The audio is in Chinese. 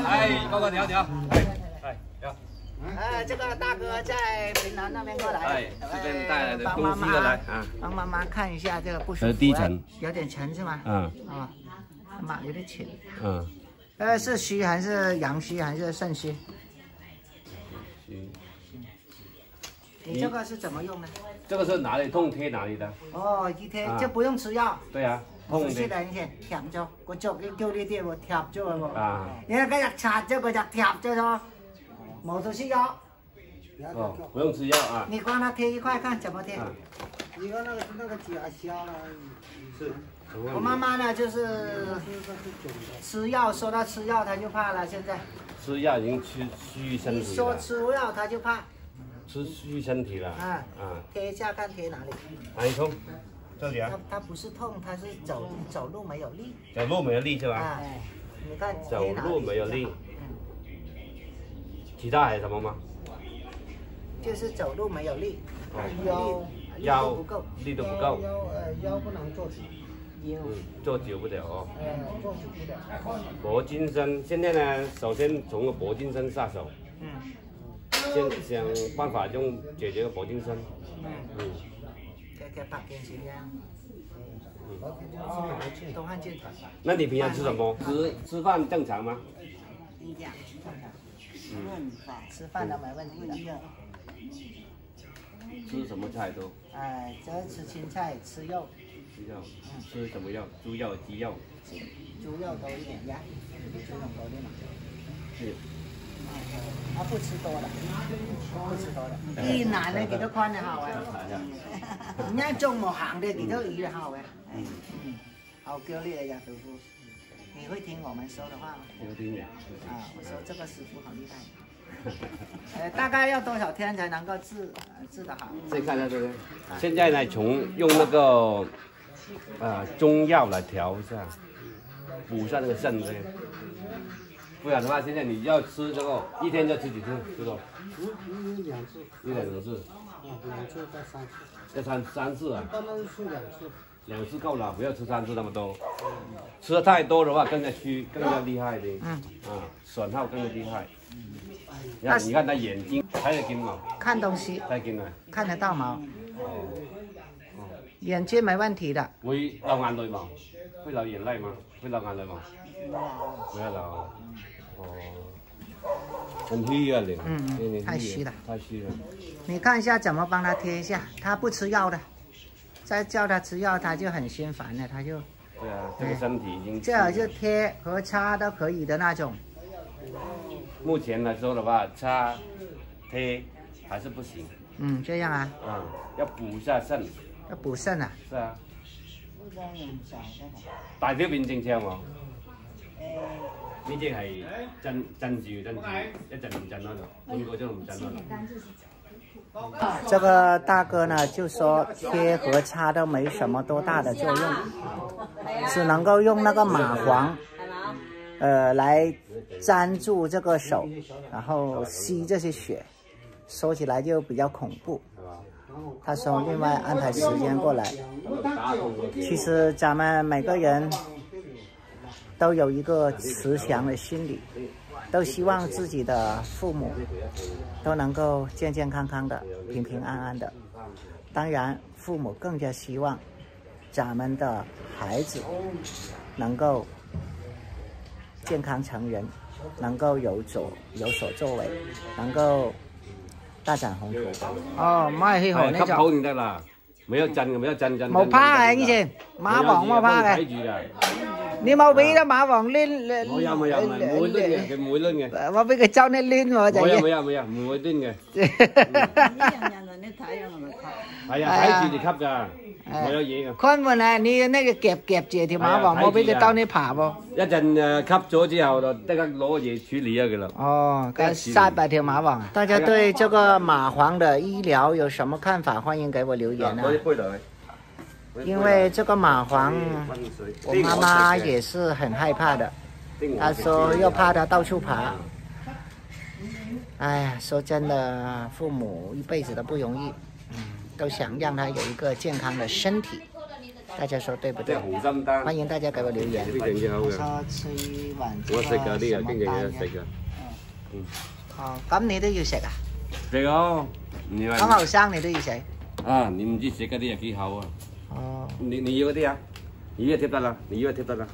调，哎，高高调调，哎哎调，哎，这个大哥在平南那边过来，哎这边带来的东帮妈妈西过来啊。帮妈妈看一下这个不舒服，呃低沉，有点沉是吗？嗯。啊，妈有点浅，嗯，呃，是虚还是阳虚还是肾虚？你这个是怎么用的？这个是哪里痛贴哪里的，哦，一天啊。就不用吃药。对啊，痛熟悉的啦，以前貼咗，個足叫叫呢啲喎，貼咗嘅喎。啊，你睇嗰日擦咗，佢就貼咗咗，冇得吃藥。哦，不用吃药啊，你帮他貼一塊看怎麼貼。啊，一个那个那个假消了，是，我媽媽呢，就是吃藥，说到吃藥，她就怕了。現在吃藥已經吃虛身一說體了，吃藥，她就怕。吃虛身体了，啊啊，貼一下看贴哪里。哪裡痛？這裡啊她，她不是痛，它是走走路没有力。走路没有力是吧？啊，你看走路没有力，嗯，其他还有什么吗？就是走路没有力，哦，力腰不够。力都不够，腰呃腰不能坐直，腰嗯，坐久不了哦。呃坐久不了。铂金身，现在呢，首先從個铂金身下手，嗯先想办法用解決個铂金身。嗯。嗯，给给白点时间，嗯多看见团。那你平常吃什么？吃吃饭正常嗎？一样，嗯，吃饭都没问题的。吃什么菜都哎，這吃青菜，吃肉，吃肉，吃什么肉？猪肉、鸡肉。猪肉多一点呀，猪肉多啲嘛。是。啊，不吃多了，不吃多了。啲奶咧幾多坤啊？後啊，人家中冇行的幾多魚啊？後啊，嗯，嗯，好叫你嚟呀，豆腐。你会听我们说的话吗？有聽嘅。啊，我说这个师傅好厉害。呃，大概要多少天才能够治呃治得好？再看一下這個，現在呢，从用那个呃中药来调一下，补一下那個腎這個。不然的话，现在你要吃这个，一天就吃几次？知道？嗯一两次，一两次，啊两次到三次，要三三次啊，刚刚是吃两次。两次够了，不要吃三次那么多。吃的太多的话，更加虚，更加厉害的。嗯，啊，损耗更加厉害。你看，你看他眼睛睇得見嘛？看东西睇得見啊？看得到吗？哦，眼睛没问题的。會流眼淚嘛？會流眼淚嗎？會流眼淚嗎？唔會流。哦，很虚啊你。嗯太虚了太虚了。你看一下怎么帮他贴一下，他不吃药的，再叫他吃药他就很心烦了，他就对啊，这个身体已经。最好就贴和擦都可以的那种。目前来说的话，擦贴还是不行。嗯，这样啊，嗯，要补一下肾。要补肾啊。是啊。大小便正常喎。呢只係震震住震住，一陣唔震嗰度，半個鐘唔震嗰度。這個大哥呢就說貼和擦都沒什麼多大的作用，只能夠用那個蚂蟥，呃，來粘住這個手，然後吸這些血，說起來就比較恐怖。他說另外安排時間過來。其實咱們每個人都有一个慈祥的心理，都希望自己的父母都能够健健康康的、平平安安的。当然，父母更加希望咱们的孩子能够健康成人，能够有所有所作为，能够大展宏图。哦，唔係去係吸口就得啦，没有震嘅，沒有震震。冇怕啊！以前馬王冇怕嘅，睇住㗎。你冇俾得馬王攣攣。冇有冇有，唔會攣嘅，佢唔會攣嘅。我俾佢周你攣喎就冇有要。冇有冇有，唔會拎嘅。人人你睇人咪睇。係啊，睇住嚟吸㗎，冇有嘢㗎。坤門啊，你那個夾夾住條馬王，冇俾佢兜你爬喎。一陣誒吸咗之後就即刻攞嘢處理啊佢啦。哦，跟殺埋條馬王啊！大家對這個蚂蟥的醫療有什麼看法？歡迎給我留言啊！因为这个蚂蟥，我妈妈也是很害怕的。她说又怕它到处爬。哎呀，说真的，父母一辈子都不容易，都想让他有一个健康的身体。大家说对不对？欢迎大家给我留言。我食噶啲嘢，经济嘢食噶。嗯，好，咁你都要食啊？食哦。咁后生你都要食？啊，你唔知食嗰啲嘢几好啊！你你一个呀啊？你一个贴多了你一个贴多了